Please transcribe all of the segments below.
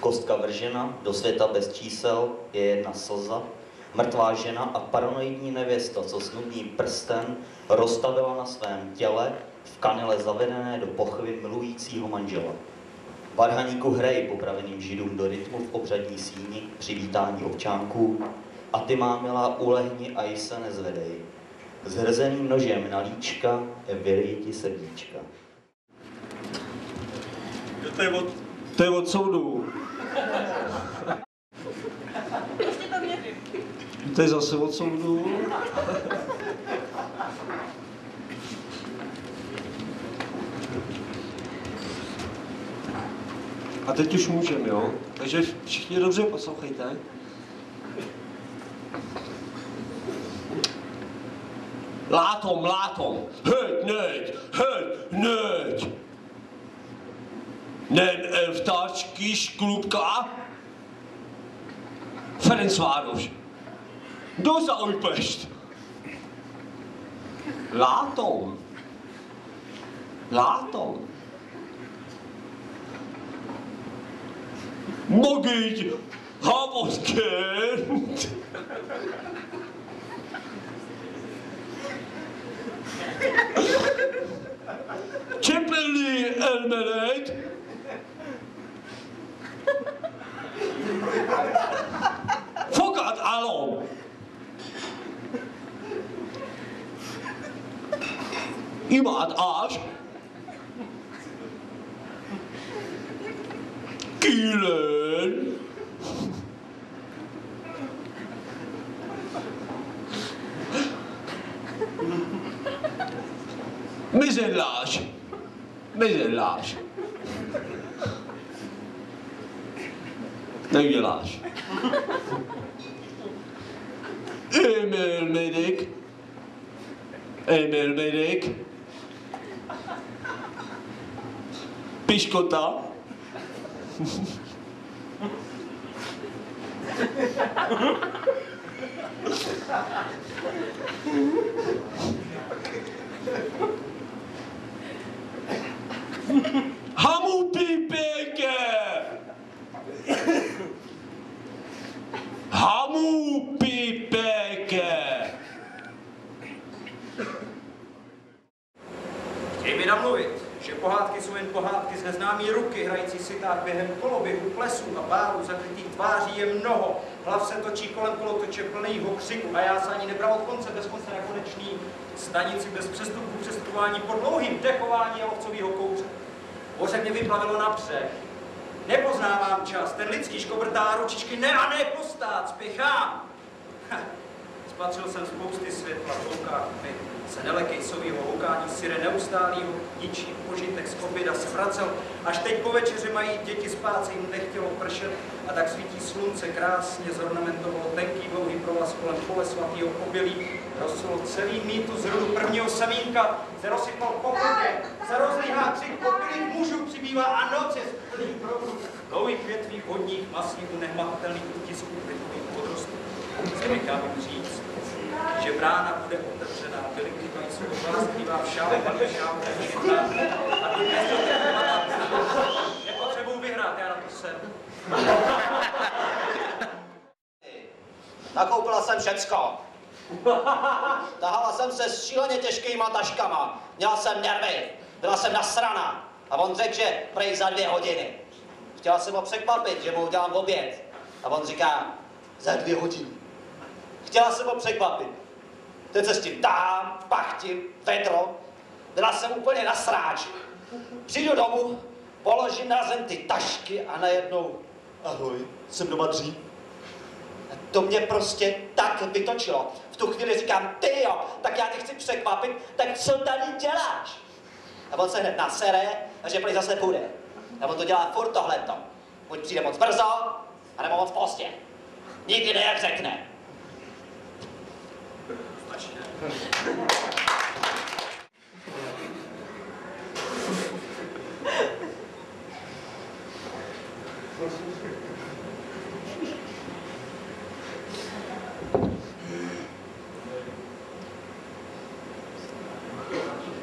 Kostka vržena, do světa bez čísel je jedna slza, mrtvá žena a paranoidní nevěsta, co snubní prsten rozstavila na svém těle v kanile zavedené do pochvy milujícího manžela. Varhaníku hrej popraveným židům do rytmu v obřadní síni přivítání občánků a ty má milá ulehni a i se nezvedej. Zhrzeným nožem na líčka vylej ti srdíčka. To je od, to je od soudu. Ještě to věřím. Je zase od soudu. A teď už můžeme, jo? Takže všichni dobře poslouchejte. Látom, látom, hej, neď, hej, neď. Nem elvtárs Då sa Ulpecht. Laton. Laton. Mogge ich hab uns kennt. Kimberly Elmerate. immer an Arsch. Ihnen. Bisschen Larsch. Bisschen Larsch. Ne Emel Medik. Emel Medik. Piscotar. Hamul pipeke! Hamul pipeke! Pohádky z neznámý ruky, hrající si tak během koloběhu, plesů a bálů, zakrytých tváří je mnoho. Hlav se točí kolem kolotoče plnýho křiku a já se ani nebral od konce bez konce na konečný stanici bez přestupku, přestupování po dlouhým dechování a ovcovýho kouře. Hoře mě vyplavilo na. Nepoznávám čas, ten lidský škobrtá ručičky, ne a ne postát, spěchám. Spatřil jsem spousty světla mi, se nelekej sovýho houkání syre neustálýho, ničí požitek z oběda se vracel, až teď po večeři mají děti spát, se jim nechtělo pršet a tak svítí slunce krásně zornamentovalo tenký dlouhý provaz kolem pole svatýho obělí, rostl celý mýtu z rodu prvního semínka, se rozsypal po chodě, se rozlíhá křik popilých mužů, přibývá a noc je plný proudů, dlouhých větví vodních masí u nehmatatelných utisků rychových podrostů. Jim říct, že brána bude otevřená, byly kývají svou vás kývá v šále, ale šále. A tu dnes to Nepotřebuji vyhrát, já na to jsem. Nakoupila jsem všecko. Tahala jsem se s šíleně těžkýma taškama. Měla jsem nervy. Byla jsem nasrana. A on řekl, že prej za dvě hodiny. Chtěla jsem ho překvapit, že mu udělám oběd. A on říká, za dvě hodiny. Chtěla jsem ho překvapit. S tím tahám, pachtím, vedro. Byla jsem úplně na sráč. Přijdu domů, položím na zem ty tašky a najednou, ahoj, jsem doma dřív. To mě prostě tak vytočilo. V tu chvíli říkám, ty jo, tak já tě chci překvapit, tak co tady děláš? A on se hned nasere a že prý zase půjde. A on to dělá furt tohleto. Buď přijde moc brzo, anebo moc pozdě. Nikdy ne, jak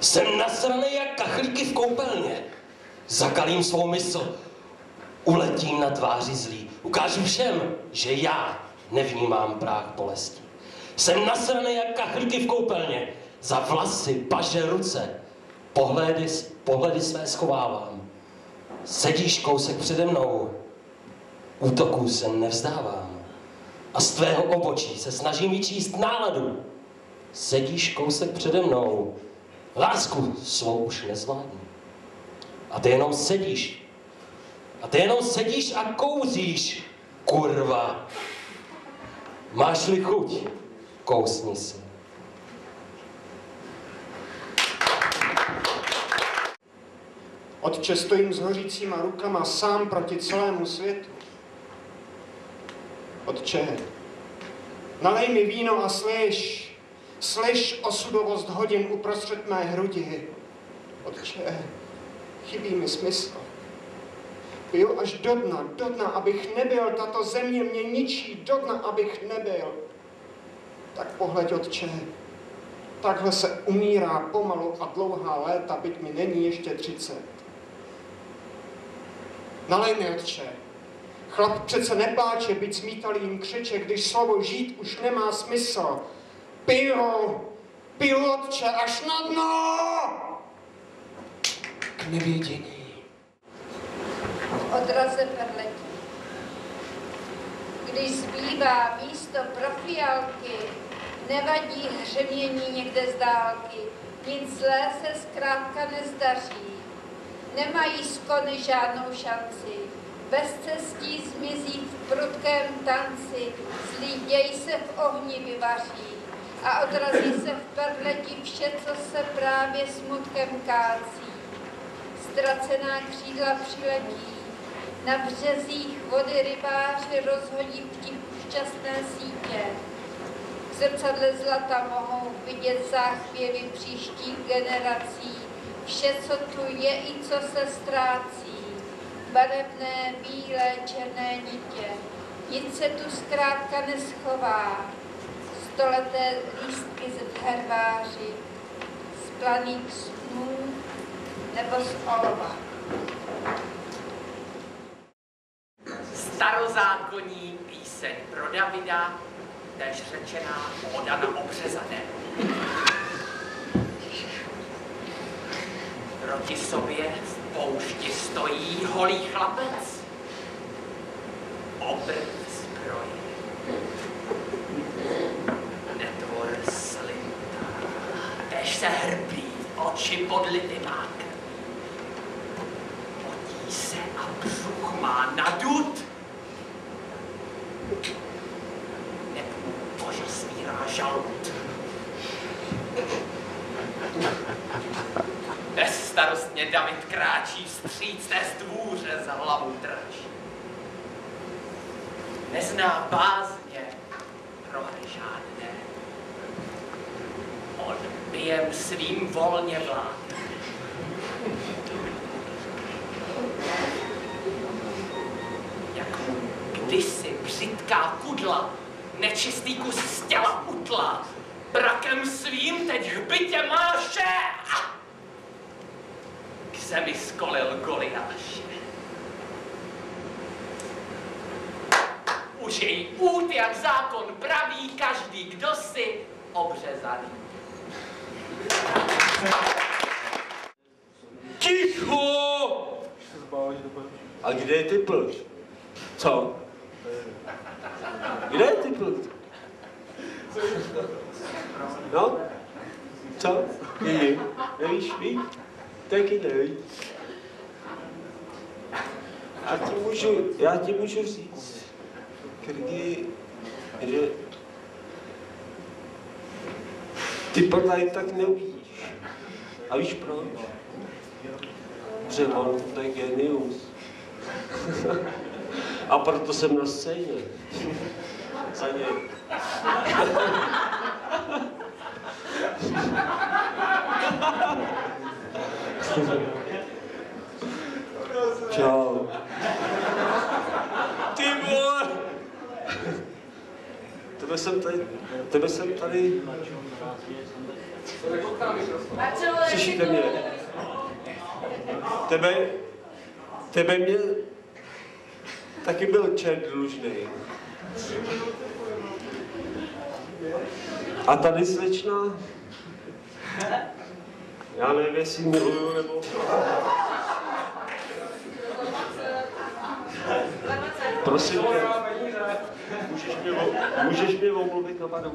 Jsem nasraný jak kachlíky v koupelně. Zakalím svou mysl. Uletím na tváři zlý. Ukážu všem, že já nevnímám práh bolesti. Jsem nasraný jak kachlíky v koupelně. Za vlasy, paže, ruce. Pohledy, pohledy své schovávám. Sedíš kousek přede mnou. Útoků se nevzdávám. A z tvého obočí se snažím vyčíst náladu. Sedíš kousek přede mnou. Lásku svou už nezvládnu. A ty jenom sedíš. A ty jenom sedíš a kouříš, kurva. Máš-li chuť, kousni si. Otče, stojím s hořícíma rukama sám proti celému světu. Otče, nalej mi víno a slyš, slyš osudovost hodin uprostřed mé hrudi. Otče, chybí mi smysl. Piju až do dna, do dna, abych nebyl, tato země mě ničí, do dna, abych nebyl. Tak pohleď, Otče, takhle se umírá pomalu a dlouhá léta, byť mi není ještě třicet. Nalej mi, Otče. Chlap přece nepláče, byť smítal jim křeče, když slovo žít už nemá smysl. Piju, piju, Otče, až na dno! K nevědění. odraze perletí. Když zbývá místo pro fialky, nevadí hřemění někde z dálky, nic zlé se zkrátka nezdaří. Nemají skony žádnou šanci, bez cestí zmizí v prudkém tanci, zlý děj se v ohni vyvaří a odrazí se v perleti vše, co se právě smutkem kácí. Ztracená křídla přiletí, na březích vody rybáři rozhodí šťastné sítě. V zrcadle zlata mohou vidět záchvěvy příštích generací, vše, co tu je i co se ztrácí. Barevné, bílé, černé nitě, nic se tu zkrátka neschová. Stoleté lístky z herváři, z planých snů nebo z olova. Starozákonní píseň pro Davida, tež řečená oda na obřezané. Proti sobě v poušti stojí holý chlapec, obr zbroje. Netvor slinta, tež se hrbí, oči podlity má krví. Potí se a břuch má nadut. Žalud. Bezstarostně David kráčí vstříc té stvůře za hlavou dračí. Nezná bázně prohry žádné. On bijem svým volně vládne. Jak mu kdysi břitká kudla, nečistý kus z těla utla, brakem svým teď hbitě máše. K zemi skolil Goliáše. Už její út, jak zákon praví, každý, kdo si obřezaný. Ticho! A kde je ty plč? Co? Kde je ty plč? No? Co? Jimi. Nevíš, víš? Taky nevíš. Já ti můžu, já ti můžu říct, kdy, že ty podaj tak neuvidíš. A víš proč? Že on to je genius. A proto jsem na scéně. Za něj. Čau. Ty vole! Tebe jsem tady, tebe jsem tady, slyšíte mě? Tebe, tebe mě taky byl čert dlužný. A tady slečna, já nevím, jestli miluju nebo... Prosím můžeš mě, můžeš mě omluvit na baru?